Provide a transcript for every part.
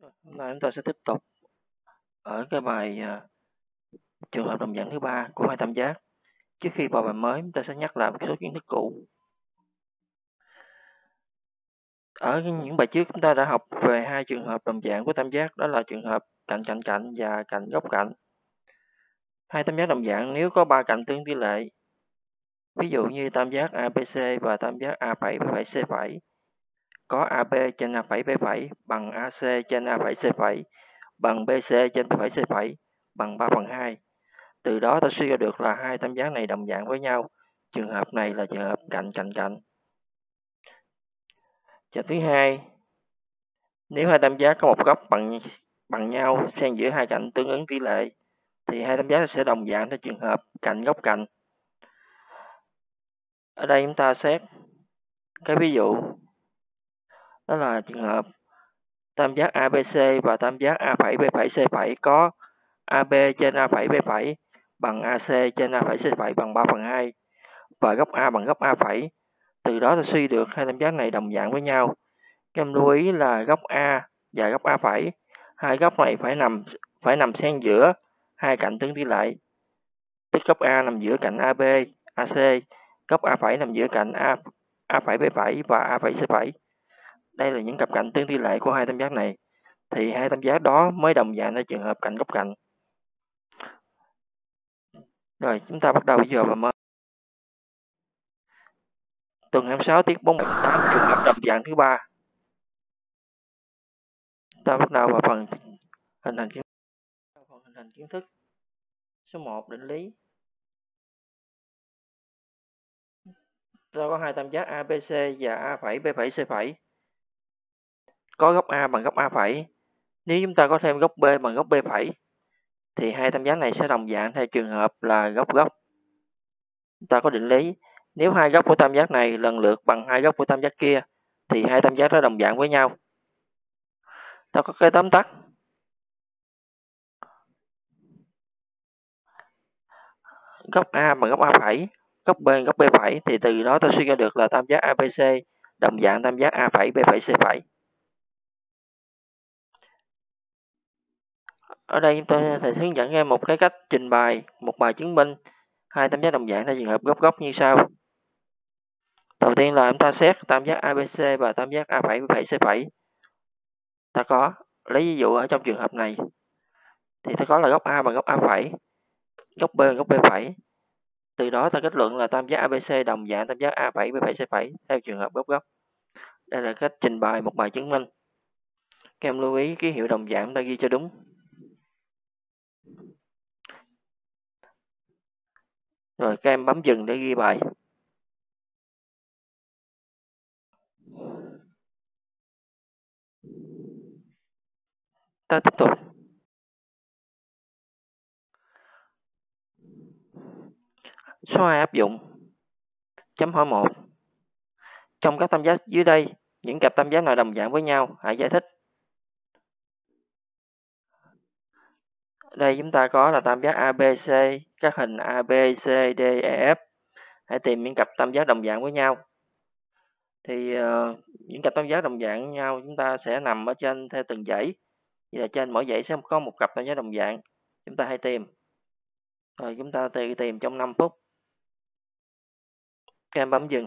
Hôm nay chúng ta sẽ tiếp tục ở cái bài à, trường hợp đồng dạng thứ ba của hai tam giác. Trước khi vào bài mới, chúng ta sẽ nhắc lại một số kiến thức cũ. Ở những bài trước chúng ta đã học về hai trường hợp đồng dạng của tam giác, đó là trường hợp cạnh cạnh cạnh và cạnh góc cạnh. Hai tam giác đồng dạng nếu có ba cạnh tương tỷ lệ, ví dụ như tam giác ABC và tam giác A7 với phẩy C phẩy, có AB trên A phẩy B phẩy bằng AC trên A phẩy C phẩy bằng BC trên B phẩy C phẩy bằng 3 phần 2. Từ đó ta suy ra được là hai tam giác này đồng dạng với nhau. Trường hợp này là trường hợp cạnh cạnh cạnh. Trường thứ hai, nếu hai tam giác có một góc bằng bằng nhau xen giữa hai cạnh tương ứng tỷ lệ thì hai tam giác sẽ đồng dạng theo trường hợp cạnh góc cạnh. Ở đây chúng ta xét cái ví dụ đó là trường hợp tam giác ABC và tam giác A phẩy B phẩy C phẩy có AB trên A phẩy B phẩy bằng AC trên A phẩy C phẩy bằng 3 phần 2 và góc A bằng góc A phẩy. Từ đó ta suy được hai tam giác này đồng dạng với nhau. Các em lưu ý là góc A và góc A phẩy. Hai góc này phải nằm phải nằm xen giữa hai cạnh tương tỷ lệ. Tức góc A nằm giữa cạnh AB, AC, góc A phẩy nằm giữa cạnh A A phẩy B phẩy và A phẩy C phẩy. Đây là những cặp cạnh tương tỷ lệ của hai tam giác này. Thì hai tam giác đó mới đồng dạng ở trường hợp cạnh góc cạnh. Rồi, chúng ta bắt đầu giờ và mơ Tuần 26 tiết 418 trường hợp đồng dạng thứ ba. Ta bắt đầu vào phần hình thành kiến phần hình thành kiến thức. Số 1 định lý. Ta có hai tam giác ABC và A phẩy B phẩy C phẩy có góc A bằng góc A phẩy. Nếu chúng ta có thêm góc B bằng góc B phẩy thì hai tam giác này sẽ đồng dạng theo trường hợp là góc góc. Chúng ta có định lý, nếu hai góc của tam giác này lần lượt bằng hai góc của tam giác kia thì hai tam giác đó đồng dạng với nhau. Ta có cái tóm tắt. Góc A bằng góc A phẩy, góc B góc B phẩy thì từ đó ta suy ra được là tam giác ABC đồng dạng tam giác A phẩy B phẩy C phẩy. Ở đây chúng tôi thầy hướng dẫn em một cái cách trình bày một bài chứng minh hai tam giác đồng dạng theo trường hợp góc góc như sau. Đầu tiên là chúng ta xét tam giác ABC và tam giác A phẩy phẩy C phẩy. Ta có lấy ví dụ ở trong trường hợp này thì ta có là góc A bằng góc A phẩy, góc B bằng góc B phẩy. Từ đó ta kết luận là tam giác ABC đồng dạng tam giác A phẩy B phẩy C phẩy theo trường hợp góc góc. Đây là cách trình bày một bài chứng minh. Các em lưu ý ký hiệu đồng dạng ta ghi cho đúng. Rồi các em bấm dừng để ghi bài. Ta tiếp tục. Số 2 áp dụng. Chấm hỏi 1. Trong các tam giác dưới đây, những cặp tam giác nào đồng dạng với nhau? Hãy giải thích. Đây chúng ta có là tam giác ABC, các hình ABCDEF, Hãy tìm những cặp tam giác đồng dạng với nhau. Thì uh, những cặp tam giác đồng dạng với nhau chúng ta sẽ nằm ở trên theo từng dãy. Vậy là trên mỗi dãy sẽ có một cặp tam giác đồng dạng. Chúng ta hãy tìm. Rồi chúng ta tìm, tìm trong 5 phút. Các em bấm dừng.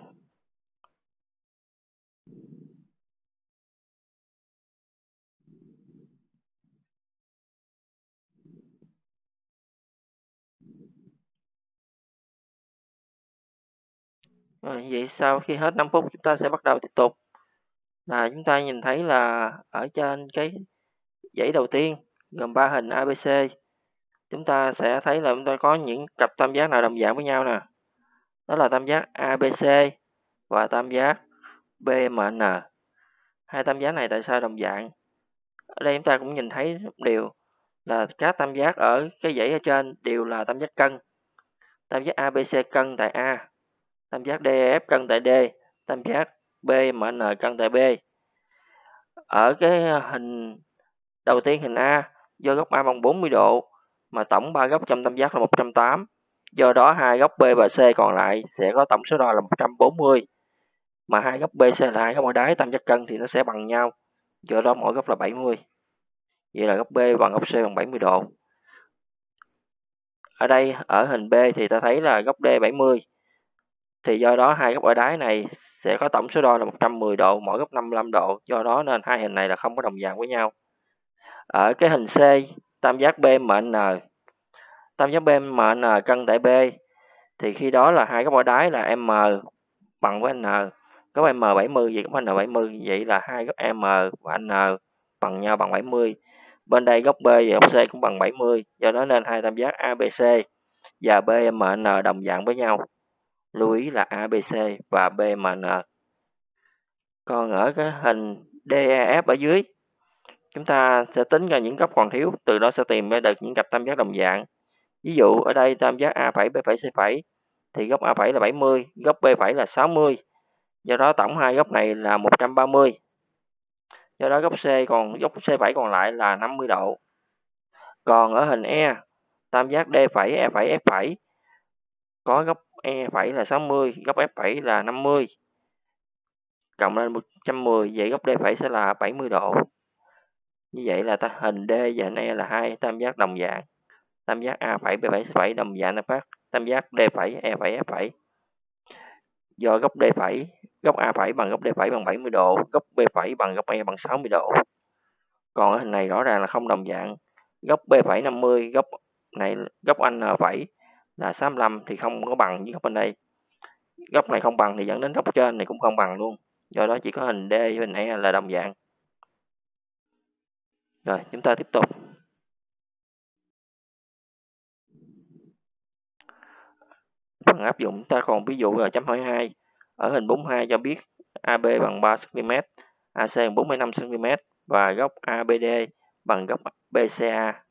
Rồi, vậy sau khi hết 5 phút chúng ta sẽ bắt đầu tiếp tục. Là chúng ta nhìn thấy là ở trên cái dãy đầu tiên gồm ba hình ABC chúng ta sẽ thấy là chúng ta có những cặp tam giác nào đồng dạng với nhau nè. Đó là tam giác ABC và tam giác BMN hai tam giác này tại sao đồng dạng? Ở đây chúng ta cũng nhìn thấy điều là các tam giác ở cái dãy ở trên đều là tam giác cân. Tam giác ABC cân tại A tam giác DEF cân tại D, tam giác BMN cân tại B. Ở cái hình đầu tiên hình A, do góc A bằng 40 độ mà tổng ba góc trong tam giác là 180. Do đó hai góc B và C còn lại sẽ có tổng số đo là 140. Mà hai góc BC là hai góc ở đáy tam giác cân thì nó sẽ bằng nhau. Do đó mỗi góc là 70. vậy là góc B bằng góc C bằng 70 độ ở đây ở hình B thì ta thấy là góc D 70 thì do đó hai góc ở đáy này sẽ có tổng số đo là 110 độ, mỗi góc 55 độ. Do đó nên hai hình này là không có đồng dạng với nhau. Ở cái hình C, tam giác BMN tam giác BMN cân tại B. Thì khi đó là hai góc ở đáy là M bằng với N. Góc M 70 vậy góc N 70 vậy là hai góc M và N bằng nhau bằng 70 bên đây góc B và góc C cũng bằng 70 do đó nên hai tam giác ABC và BMN đồng dạng với nhau lưu ý là ABC và BMN còn ở cái hình DEF ở dưới, chúng ta sẽ tính ra những góc còn thiếu, từ đó sẽ tìm ra được những cặp tam giác đồng dạng. Ví dụ, ở đây tam giác A B C thì góc A là 70 góc B là 60 do đó tổng hai góc này là 130 do đó góc C còn, góc C còn lại là 50 độ. Còn ở hình E tam giác D E F có góc E7 là 60 góc F7 là 50 cộng lên 110 vậy góc D7 sẽ là 70 độ. Như vậy là ta hình D và hình E là hai tam giác đồng dạng. Tam giác A7, B7, C7 đồng dạng tam phát tam giác D7, E7, F7. do góc D7, góc A7 bằng góc D7 bằng 70 độ góc B7 bằng góc E bằng 60 độ. Còn ở hình này rõ ràng là không đồng dạng. Góc B7 50 góc này góc N7 là 65 thì không có bằng với góc bên đây. Góc này không bằng thì dẫn đến góc trên này cũng không bằng luôn. Do đó chỉ có hình D với hình E là đồng dạng. Rồi, chúng ta tiếp tục. Phần áp dụng ta còn ví dụ là chấm hỏi 2 ở hình 42 cho biết AB bằng 3 cm AC bằng 45 cm và góc ABD bằng góc BCA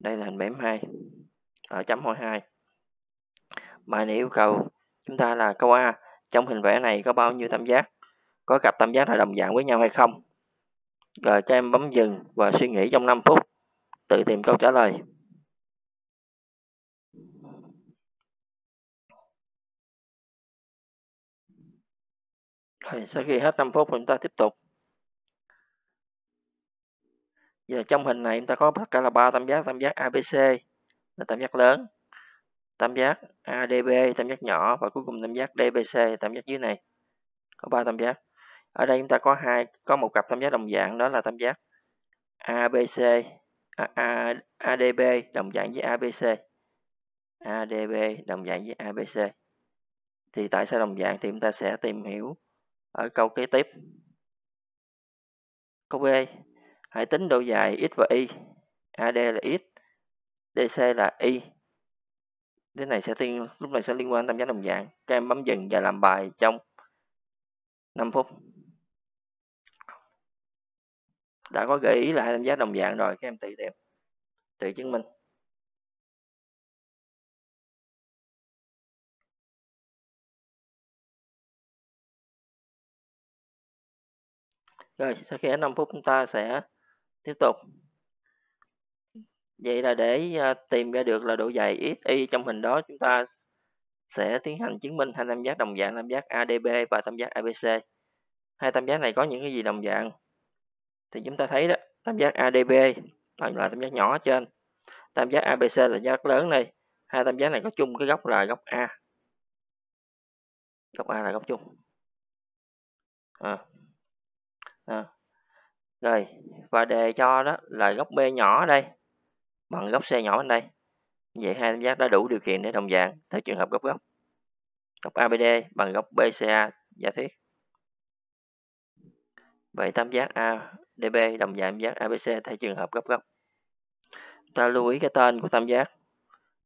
đây là hình 72 ở chấm hỏi 2 bài này yêu cầu chúng ta là câu A, trong hình vẽ này có bao nhiêu tam giác? Có cặp tam giác là đồng dạng với nhau hay không? Rồi các em bấm dừng và suy nghĩ trong 5 phút, tự tìm câu trả lời. Rồi, sau khi hết 5 phút chúng ta tiếp tục. Giờ trong hình này, chúng ta có tất cả là ba tam giác tam giác ABC là tam giác lớn tam giác ADB tam giác nhỏ và cuối cùng tam giác DBC tam giác dưới này. Có ba tam giác. Ở đây chúng ta có hai có một cặp tam giác đồng dạng đó là tam giác ABC A, à, à, A, ADB đồng dạng với ABC ADB đồng dạng với ABC thì tại sao đồng dạng thì chúng ta sẽ tìm hiểu ở câu kế tiếp. Câu B. Hãy tính độ dài x và y. AD là x. DC là y. Thế này sẽ tiên lúc này sẽ liên quan tam giác đồng dạng. Các em bấm dừng và làm bài trong 5 phút. Đã có gợi ý lại tam giác đồng dạng rồi, các em tự tìm tự chứng minh. Rồi, sau khi 5 phút, chúng ta sẽ tiếp tục vậy là để à, tìm ra được là độ dài x y trong hình đó chúng ta sẽ tiến hành chứng minh hai tam giác đồng dạng, tam giác ADB và tam giác ABC hai tam giác này có những cái gì đồng dạng? Thì chúng ta thấy đó, tam giác ADB là tam giác nhỏ ở trên. Tam giác ABC là tam giác lớn này hai tam giác này có chung cái góc là góc A. Góc A là góc chung. À. À. rồi, và đề cho đó là góc B nhỏ ở đây bằng góc C nhỏ bên đây. Vậy hai tam giác đã đủ điều kiện để đồng dạng theo trường hợp góc góc góc ABD bằng góc BCA giả thuyết vậy tam giác ADB đồng dạng tam giác ABC theo trường hợp góc góc ta lưu ý cái tên của tam giác.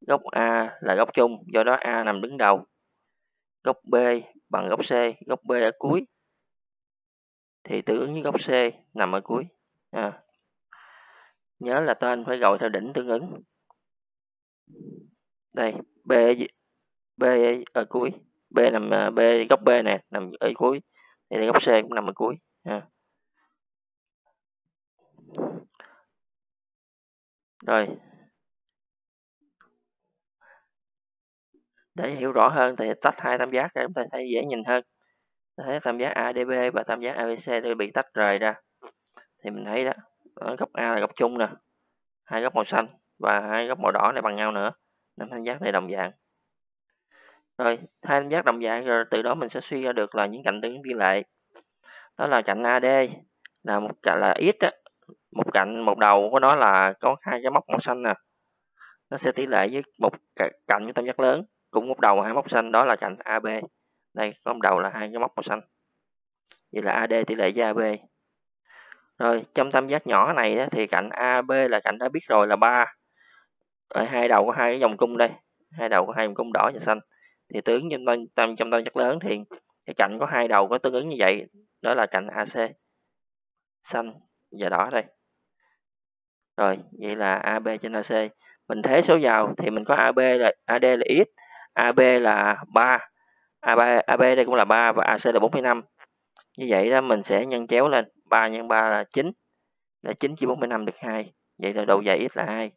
Góc A là góc chung, do đó A nằm đứng đầu. Góc B bằng góc C góc B ở cuối. Thì tương ứng với góc C nằm ở cuối. À nhớ là tên phải gọi theo đỉnh tương ứng. Đây, B B ở cuối. B nằm à, B góc B nè, nằm ở cuối. Đây là góc C cũng nằm ở cuối. À. rồi. Để hiểu rõ hơn thì tách hai tam giác ra, chúng ta thấy dễ nhìn hơn. Thấy tam giác ADB và tam giác ABC đều bị tách rời ra. Thì mình thấy đó. Ờ, góc A là góc chung nè. Hai góc màu xanh và hai góc màu đỏ này bằng nhau nữa, nên tam giác này đồng dạng. Rồi, hai tam giác đồng dạng rồi từ đó mình sẽ suy ra được là những cạnh tương ứng tỷ lệ đó là cạnh AD là một cạnh, là x á. Một cạnh, một đầu của nó là có hai cái móc màu xanh nè. Nó sẽ tỷ lệ với một cạnh với tam giác lớn, cũng một đầu hai móc xanh, đó là cạnh AB đây, có một đầu là hai cái móc màu xanh. Vậy là AD tỷ lệ với AB rồi trong tam giác nhỏ này thì cạnh AB là cạnh đã biết rồi là 3 ở hai đầu có hai cái vòng cung đây. Hai đầu có hai vòng cung đỏ và xanh. Thì tướng trong tam, tam trong tam giác lớn thì cái cạnh có hai đầu có tương ứng như vậy. Đó là cạnh AC xanh và đỏ đây. Rồi vậy là AB trên AC mình thế số vào thì mình có AB là AD là x AB là 3 AB, AB đây cũng là 3 và AC là 4,5 như vậy đó mình sẽ nhân chéo lên 3 nhân 3 là 9 là 9 chia 4,5 được 2 vậy là độ dài x là 2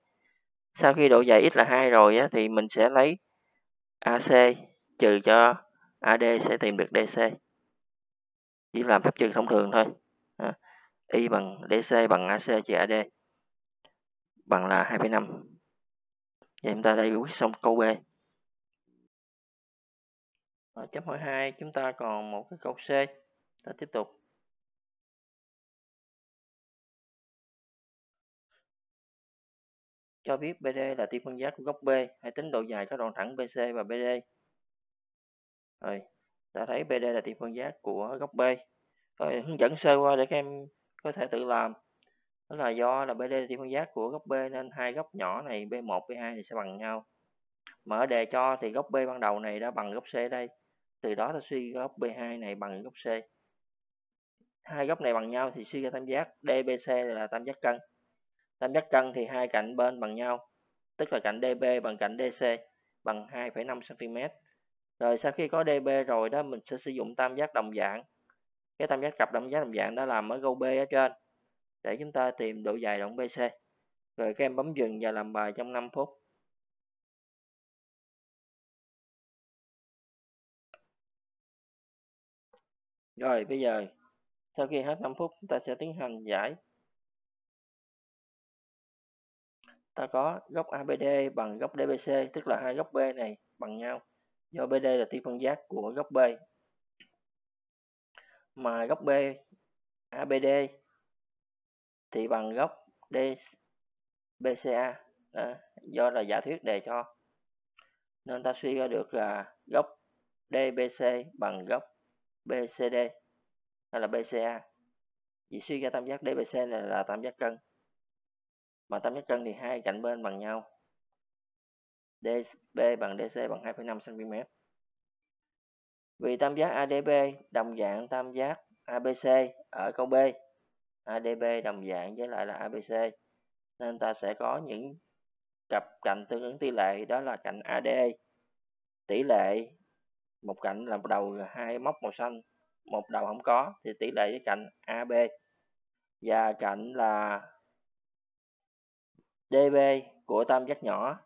sau khi độ dài x là 2 rồi á, thì mình sẽ lấy AC trừ cho AD sẽ tìm được DC chỉ làm phép trừ thông thường thôi. À, Y bằng DC bằng AC trừ AD bằng là 2,5 vậy chúng ta đây quyết xong câu B. Ở chấm hỏi 2 chúng ta còn một cái câu C ta tiếp tục. Cho biết BD là tia phân giác của góc B hãy tính độ dài các đoạn thẳng BC và BD rồi, ta thấy BD là tia phân giác của góc B. Rồi, hướng dẫn sơ qua để các em có thể tự làm. Đó là do là BD là tia phân giác của góc B, nên hai góc nhỏ này B1 B2 thì sẽ bằng nhau. Mở đề cho thì góc B ban đầu này đã bằng góc C đây. Từ đó ta suy góc B2 này bằng góc C hai góc này bằng nhau thì suy ra tam giác DBC là tam giác cân. Tam giác cân thì hai cạnh bên bằng nhau tức là cạnh DB bằng cạnh DC bằng 2,5 cm rồi sau khi có DB rồi đó mình sẽ sử dụng tam giác đồng dạng. Cái tam giác cặp tam giác đồng dạng đã làm ở câu B ở trên để chúng ta tìm độ dài đoạn BC rồi các em bấm dừng và làm bài trong 5 phút. Rồi bây giờ sau khi hết 5 phút chúng ta sẽ tiến hành giải. Ta có góc ABD bằng góc DBC tức là hai góc B này bằng nhau. Do BD là tia phân giác của góc B. Mà góc B ABD thì bằng góc DBCA đó, do là giả thuyết đề cho. Nên ta suy ra được là góc DBC bằng góc BCD hay là BCA vì suy ra tam giác DBC này là tam giác cân mà tam giác cân thì hai cạnh bên bằng nhau. DB bằng DC bằng 2,5 cm vì tam giác ADB đồng dạng tam giác ABC ở câu B ADB đồng dạng với lại là ABC nên ta sẽ có những cặp cạnh tương ứng tỷ lệ đó là cạnh AD tỷ lệ một cạnh là đầu hai móc màu xanh một đầu không có thì tỷ lệ với cạnh AB và cạnh là DB của tam giác nhỏ.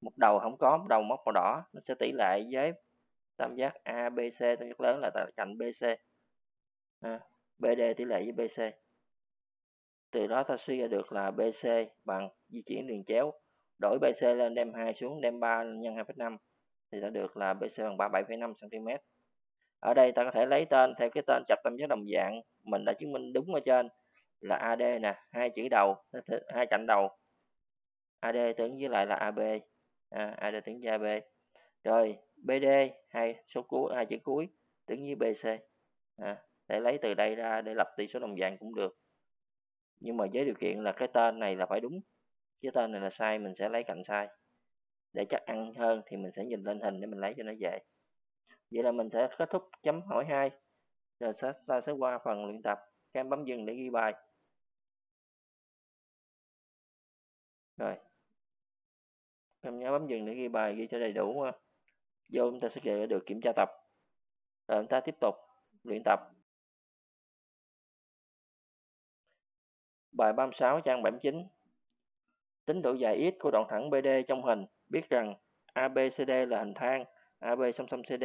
Một đầu không có một đầu móc màu đỏ. Nó sẽ tỷ lệ với tam giác ABC tam giác lớn là cạnh BC à, BD tỷ lệ với BC từ đó ta suy ra được là BC bằng di chuyển đường chéo. Đổi BC lên đem 2 xuống đem 3 nhân 2,5 thì ta được là BC bằng 37,5 cm ở đây ta có thể lấy tên theo cái tên chập tam giác đồng dạng mình đã chứng minh đúng ở trên là AD nè hai chữ đầu hai cạnh đầu. AD tương với lại là AB à, AD tương với AB rồi BD hai số cuối hai chữ cuối tương với BC à, để lấy từ đây ra để lập tỷ số đồng dạng cũng được. Nhưng mà với điều kiện là cái tên này là phải đúng. Cái tên này là sai mình sẽ lấy cạnh sai. Để chắc ăn hơn thì mình sẽ nhìn lên hình để mình lấy cho nó dễ vậy là mình sẽ kết thúc chấm hỏi 2 rồi sẽ, ta sẽ qua phần luyện tập các em bấm dừng để ghi bài. Rồi. Em nhớ bấm dừng để ghi bài ghi cho đầy đủ ha. Vô chúng ta sẽ được kiểm tra tập. Rồi chúng ta tiếp tục luyện tập. Bài 36 trang 79 tính độ dài x của đoạn thẳng BD trong hình biết rằng ABCD là hình thang AB song song CD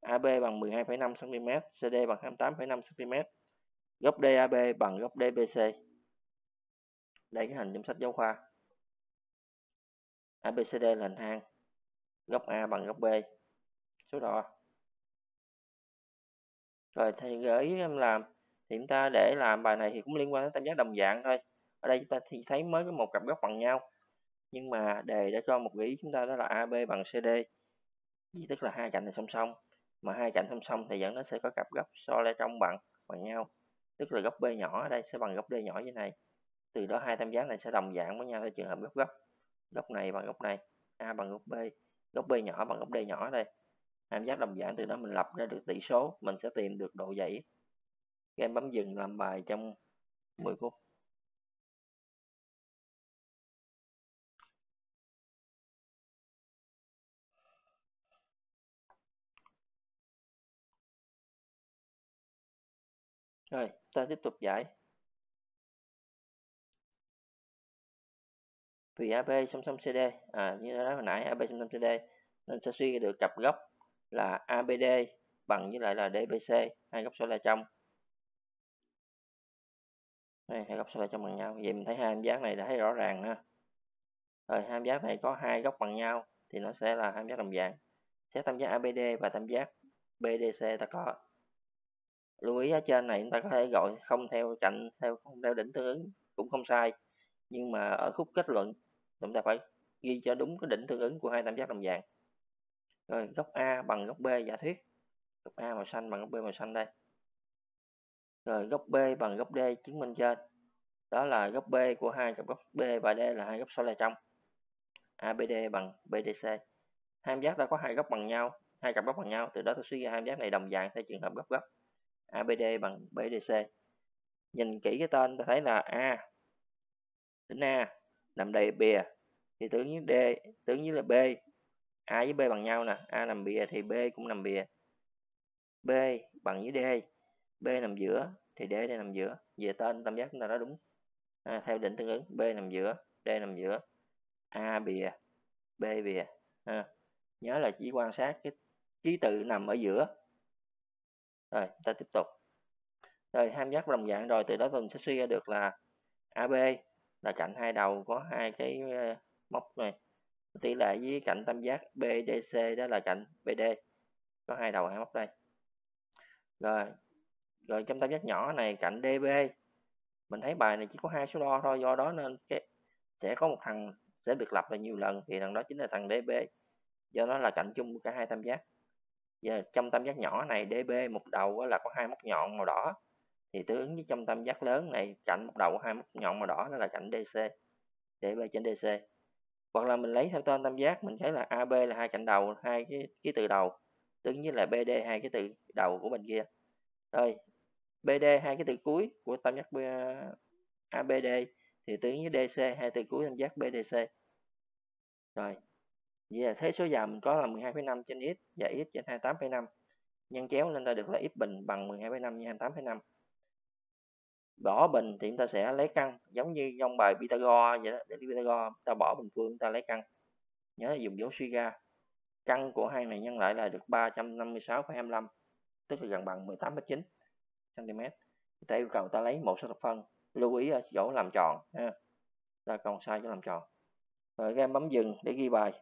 AB bằng 12,5 cm CD bằng 28,5 cm góc DAB bằng góc DBC đây cái hình trong sách giáo khoa. ABCD là hình thang góc A bằng góc B số đo. Rồi thầy gợi ý em làm thì chúng ta để làm bài này thì cũng liên quan đến tam giác đồng dạng thôi. Ở đây chúng ta thì thấy mới có một cặp góc bằng nhau nhưng mà đề đã cho một gợi ý chúng ta đó là AB bằng CD tức là hai cạnh này song song mà hai cạnh song song thì dẫn nó sẽ có cặp góc so le trong bằng bằng nhau. Tức là góc B nhỏ ở đây sẽ bằng góc D nhỏ như này. Từ đó hai tam giác này sẽ đồng dạng với nhau theo trường hợp góc góc. Góc này bằng góc này, A bằng góc B. Góc B nhỏ bằng góc D nhỏ đây. Tam giác đồng dạng từ đó mình lập ra được tỷ số, mình sẽ tìm được độ dãy. Các em bấm dừng làm bài trong 10 phút. Rồi ta tiếp tục giải. Vì AB song song CD à như đã nói hồi nãy AB song song CD nên sẽ suy ra được cặp góc là ABD bằng với lại là DBC hai góc số là trong. Đây, hai góc số là trong bằng nhau. Vậy mình thấy hai giác này đã thấy rõ ràng ha. Rồi hai giác này có hai góc bằng nhau thì nó sẽ là hai giác đồng dạng. Xét tam giác ABD và tam giác BDC ta có lưu ý ở trên này chúng ta có thể gọi không theo cạnh, theo, không theo đỉnh tương ứng, cũng không sai. Nhưng mà ở khúc kết luận chúng ta phải ghi cho đúng cái đỉnh tương ứng của hai tam giác đồng dạng. Rồi, góc A bằng góc B, giả thuyết. Góc A màu xanh bằng góc B màu xanh đây. Rồi, góc B bằng góc D chứng minh trên. Đó là góc B của hai cặp góc B và D là hai góc số là trong. ABD bằng BDC hai giác ta có hai góc bằng nhau, hai cặp góc bằng nhau, từ đó tôi suy ra hai giác này đồng dạng theo trường hợp góc góc. ABD bằng BDC nhìn kỹ cái tên ta thấy là A tính A nằm đầy bìa thì tưởng như D tưởng như là B. A với B bằng nhau nè. A nằm bìa thì B cũng nằm bìa B bằng với D. B nằm giữa thì D đây nằm giữa. Về tên tam giác chúng ta đã đúng. À, theo định tương ứng B nằm giữa D nằm giữa A bìa B bìa. À, nhớ là chỉ quan sát cái ký tự nằm ở giữa rồi, ta tiếp tục. Rồi ham giác đồng dạng rồi, từ đó mình sẽ suy ra được là AB là cạnh hai đầu có hai cái ờ, móc này. Tỷ lệ với cạnh tam giác BDC đó là cạnh BD có hai đầu, hai móc đây. Rồi rồi trong tam giác nhỏ này, cạnh DB mình thấy bài này chỉ có hai số đo thôi, do đó nên cái, sẽ có một thằng sẽ được lập là nhiều lần, thì thằng đó chính là thằng DB do nó là cạnh chung của cả hai tam giác và trong tam giác nhỏ này DB một đầu là có hai móc nhọn màu đỏ. Thì tương ứng với trong tam giác lớn này cạnh một đầu hai móc nhọn màu đỏ, đó là cạnh DC DB trên DC hoặc là mình lấy theo tên tam giác, mình thấy là AB là hai cạnh đầu, hai cái ký tự đầu, tương ứng với là BD hai cái từ đầu của bên kia. Rồi BD hai cái từ cuối của tam giác à, ABD thì tương ứng với DC hai từ cuối tam giác BDC rồi vậy là thế số dài mình có là 12,5 trên x và x trên 28,5 nhân chéo nên ta được là x bình bằng 12,5 nhân 28,5 bỏ bình thì chúng ta sẽ lấy căn giống như trong bài Pythagore vậy đó để Pythagore ta bỏ bình phương ta lấy căn. Nhớ là dùng dấu suy ra. Căn của hai này nhân lại là được 356,25 tức là gần bằng 18,9 cm ta yêu cầu ta lấy một số thập phân lưu ý ở chỗ làm tròn ha. Ta còn sai chỗ làm tròn. Rồi các em bấm dừng để ghi bài.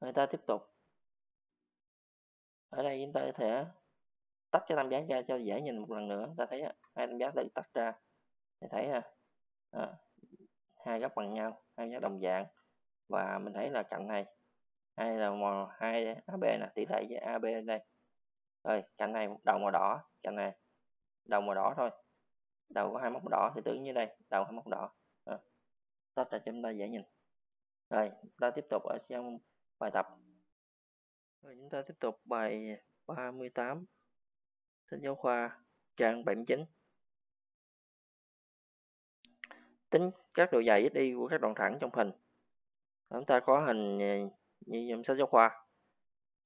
Người ta tiếp tục. Ở đây chúng ta có thể tách cái tam giác ra cho dễ nhìn một lần nữa. Ta thấy hai tam giác được tách ra. Để thấy ha à, hai góc bằng nhau hai giác đồng dạng. Và mình thấy là cạnh này hay là màu hai AB nè tỷ lệ với AB đây. Rồi cạnh này đầu màu đỏ cạnh này đầu màu đỏ thôi. Đầu có hai móc đỏ thì tưởng như đây đầu hai móc đỏ. À, tách ra cho chúng ta dễ nhìn. Rồi ta tiếp tục ở trong bài tập. Rồi chúng ta tiếp tục bài 38 sách giáo khoa trang 79 tính các độ dài XY của các đoạn thẳng trong hình. Chúng ta có hình ờ, như trong sách giáo khoa.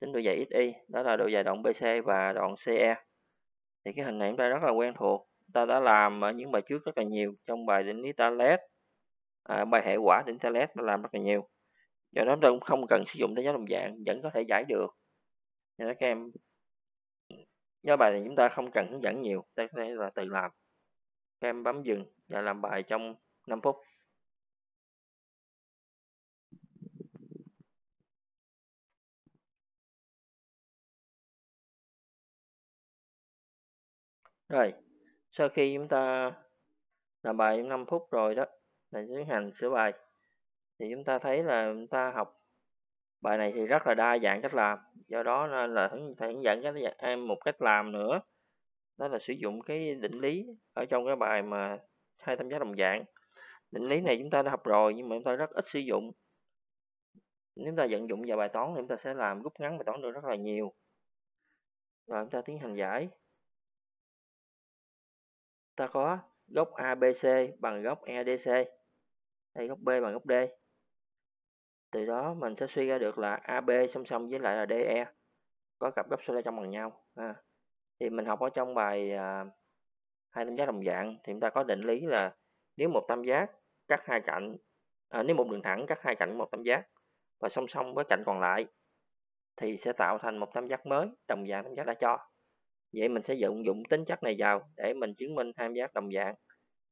Tính độ dài XY đó là độ dài đoạn BC và đoạn CE thì cái hình này chúng ta rất là quen thuộc. Ta đã làm ở những bài trước rất là nhiều trong bài định lý Talet à, bài hệ quả định Talet ta làm rất là nhiều do đó chúng ta cũng không cần sử dụng đánh giá đồng dạng, vẫn có thể giải được. Nên các em do bài này chúng ta không cần hướng dẫn nhiều, ta có thể là tự làm. Các em bấm dừng và làm bài trong 5 phút. Rồi, sau khi chúng ta làm bài trong 5 phút rồi đó, là tiến hành sửa bài thì chúng ta thấy là chúng ta học bài này thì rất là đa dạng cách làm. Do đó nên là hướng hướng dẫn các em một cách làm nữa. Đó là sử dụng cái định lý ở trong cái bài mà hai tam giác đồng dạng. Định lý này chúng ta đã học rồi nhưng mà chúng ta rất ít sử dụng. Nếu chúng ta vận dụng vào bài toán thì chúng ta sẽ làm rút ngắn bài toán được rất là nhiều. Và chúng ta tiến hành giải. Ta có góc ABC bằng góc EDC hay góc B bằng góc D từ đó mình sẽ suy ra được là AB song song với lại là DE có cặp góc số trong bằng nhau à. thì mình học ở trong bài à, hai tam giác đồng dạng thì chúng ta có định lý là nếu một tam giác cắt hai cạnh à, nếu một đường thẳng cắt hai cạnh một tam giác và song song với cạnh còn lại thì sẽ tạo thành một tam giác mới đồng dạng tam giác đã cho. Vậy mình sẽ dụng dụng tính chất này vào để mình chứng minh tam giác đồng dạng.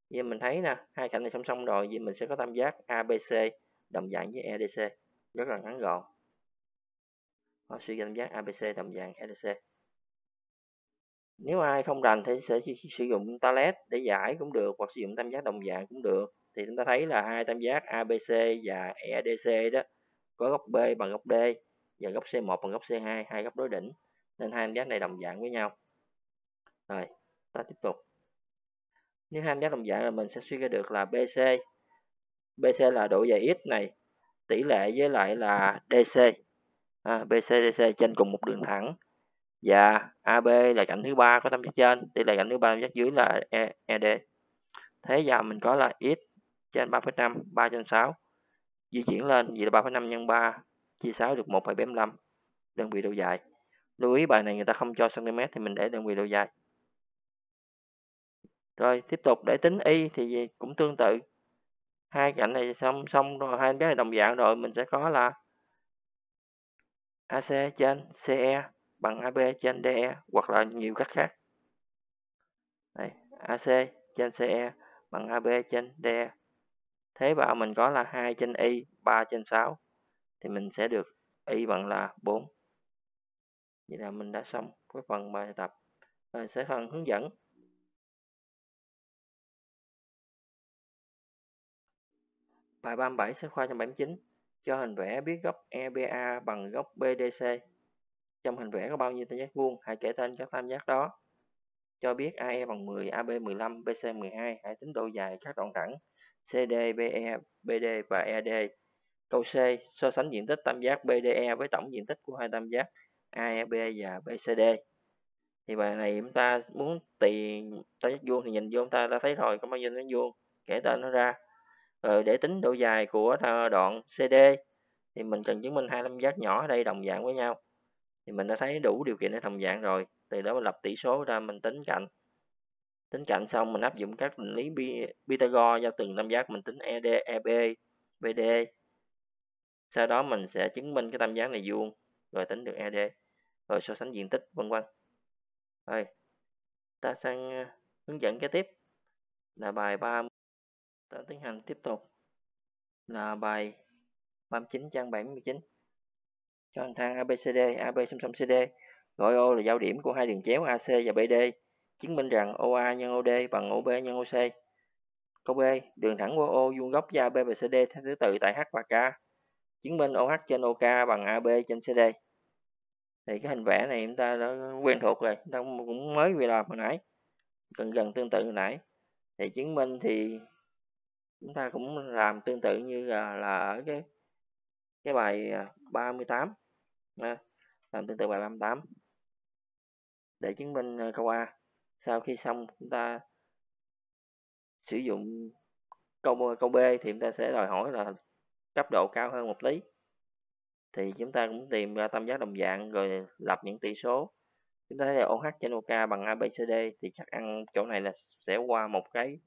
Vậy mình thấy nè hai cạnh này song song rồi vậy mình sẽ có tam giác ABC đồng dạng với EDC rất là ngắn gọn. Họ suy ra tam giác ABC đồng dạng EDC nếu ai không rành thì sẽ sử dụng talet để giải cũng được, hoặc sử dụng tam giác đồng dạng cũng được. Thì chúng ta thấy là hai tam giác ABC và EDC đó, có góc B bằng góc D và góc C1 bằng góc C2 hai góc đối đỉnh. Nên hai tam giác này đồng dạng với nhau. Rồi, ta tiếp tục. Nếu hai tam giác đồng dạng là mình sẽ suy ra được là BC BC là độ dài x này tỷ lệ với lại là DC à, BC DC trên cùng một đường thẳng. Dạ, Và AB là cạnh thứ ba có tam giác trên tỷ lệ cạnh thứ ba tam giác dưới là e, ED thế giờ mình có là x trên 3,5 3 trên 6 di chuyển lên vậy là 3,5 nhân 3 chia 6 được 1,75 đơn vị độ dài. Lưu ý bài này người ta không cho cm thì mình để đơn vị độ dài. Rồi tiếp tục để tính y thì cũng tương tự hai cạnh này xong xong rồi hai cái này đồng dạng rồi mình sẽ có là AC trên CE bằng AB trên DE hoặc là nhiều cách khác. Đây, AC trên CE bằng AB trên DE thế vào mình có là 2 trên Y 3 trên 6 thì mình sẽ được Y bằng là 4 vậy là mình đã xong cái phần bài tập. Rồi sẽ phần hướng dẫn. Bài 37 sách khoa 179 cho hình vẽ biết góc EBA bằng góc BDC. Trong hình vẽ có bao nhiêu tam giác vuông? Hãy kể tên các tam giác đó. Cho biết AE bằng 10, AB 15, BC 12. Hãy tính độ dài các đoạn thẳng CD, BE, BD và ED. Câu C. So sánh diện tích tam giác BDE với tổng diện tích của hai tam giác AEB và BCD. Thì bài này chúng ta muốn tìm tam giác vuông thì nhìn vô chúng ta đã thấy rồi có bao nhiêu tam giác vuông. Kể tên nó ra rồi để tính độ dài của đoạn CD thì mình cần chứng minh hai tam giác nhỏ ở đây đồng dạng với nhau. Thì mình đã thấy đủ điều kiện để đồng dạng rồi từ đó mình lập tỷ số ra mình tính cạnh. Tính cạnh xong mình áp dụng các định lý Pythagore cho từng tam giác mình tính ED, EB, BD sau đó mình sẽ chứng minh cái tam giác này vuông rồi tính được ED rồi so sánh diện tích vân vân. Rồi ta sang ờ, hướng dẫn kế tiếp. Là bài 30 ta tiến hành tiếp tục là bài 39 trang 79 cho hành thang ABCD, AB song song CD, gọi O là giao điểm của hai đường chéo AC và BD, chứng minh rằng OA nhân OD bằng OB nhân OC. Câu B, đường thẳng của O vuông góc với AB và CD theo thứ tự tại H và K. Chứng minh OH trên OK bằng AB trên CD. Thì cái hình vẽ này chúng ta đã quen thuộc rồi, chúng ta cũng mới vừa làm hồi nãy, gần gần tương tự hồi nãy. Thì chứng minh thì chúng ta cũng làm tương tự như là, là ở cái cái bài 38 à, làm tương tự bài 38 để chứng minh à, câu A. Sau khi xong chúng ta sử dụng câu câu B thì chúng ta sẽ đòi hỏi là cấp độ cao hơn một tí. Thì chúng ta cũng tìm ra tam giác đồng dạng rồi lập những tỷ số. Chúng ta thấy là OH trên OK bằng ABCD thì chắc ăn chỗ này là sẽ qua một cái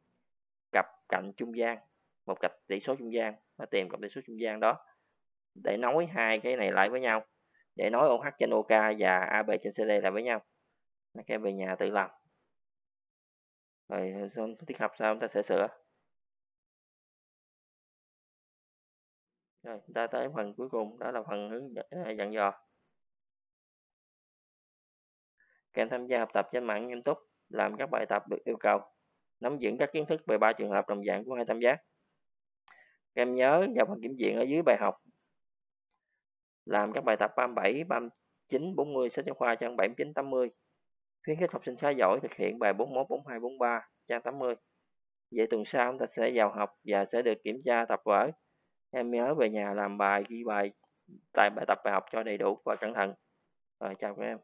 cạnh trung gian, một cặp tỷ số trung gian, nó tìm cặp tỷ số trung gian đó để nối hai cái này lại với nhau, để nối OH trên OK và AB trên CD lại với nhau. Các em về nhà tự làm. Rồi tiết học sau chúng ta sẽ sửa. Rồi chúng ta tới phần cuối cùng, đó là phần hướng dẫn à, dò. Các em tham gia học tập trên mạng nghiêm túc làm các bài tập được yêu cầu nắm vững các kiến thức về ba trường hợp đồng dạng của hai tam giác. Các em nhớ vào phần kiểm diện ở dưới bài học. Làm các bài tập 37, 39, 40 sách giáo khoa trang 79, 80 khuyến khích học sinh khá giỏi thực hiện bài 41, 42, 43 trang 80 vậy tuần sau chúng ta sẽ vào học và sẽ được kiểm tra tập vở. Em nhớ về nhà làm bài ghi bài tại bài tập bài học cho đầy đủ và cẩn thận. Rồi chào các em.